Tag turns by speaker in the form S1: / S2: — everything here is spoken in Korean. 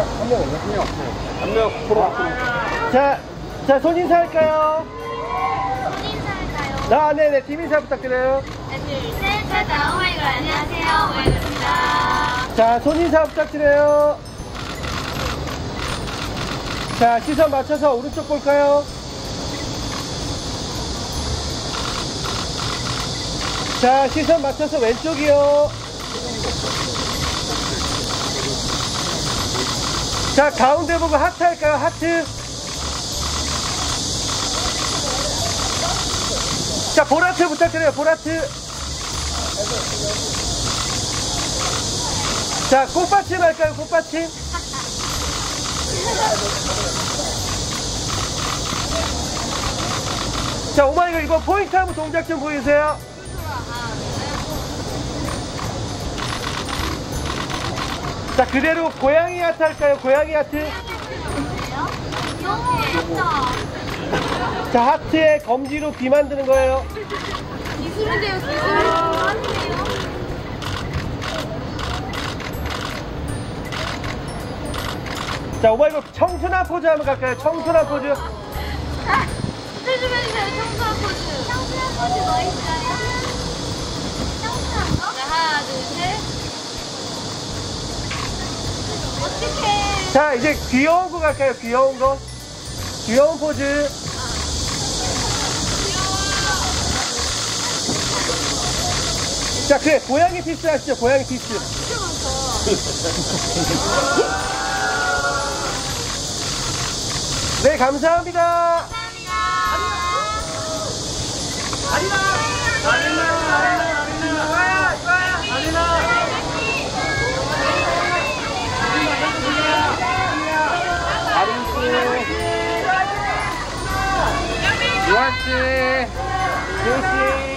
S1: 한명 없네. 한 명. 한명 프로.
S2: 자, 자, 손 인사 할까요?
S3: 인사할까요?
S2: 아, 네네, 팀 인사 부탁드려요.
S3: 하나, 둘, 셋. 짜잔, 오마이걸 안녕하세요. 오마이걸입니다.
S2: 자, 손 인사 부탁드려요. 자, 시선 맞춰서 오른쪽 볼까요? 자, 시선 맞춰서 왼쪽이요. 자, 가운데 보고 하트 할까요? 하트. 자, 보라트 부탁드려요. 보라트. 자, 꽃받침 할까요? 꽃받침? 자, 오마이걸 이거 포인트 한번 동작 좀 보여주세요. 자, 그대로 고양이 하트 할까요? 고양이 하트.
S3: 너무 예쁘죠?
S2: 자, 하트에 검지로 귀 만드는 거예요.
S3: 기술인데요, 기술.
S2: 자, 오마이걸 청순한 포즈 한번 갈까요? 청순한 포즈.
S3: 해주면 주세요, 청순한 포즈. 청순한 포즈 뭐 있어요? 청순한 거? 네, 하나, 둘, 셋. 어떡해.
S2: 자, 이제 귀여운 거 갈까요? 귀여운 거. 귀여운 포즈. 자, 그래. 고양이 peace 하시죠. 고양이 peace. 네, 감사합니다. しい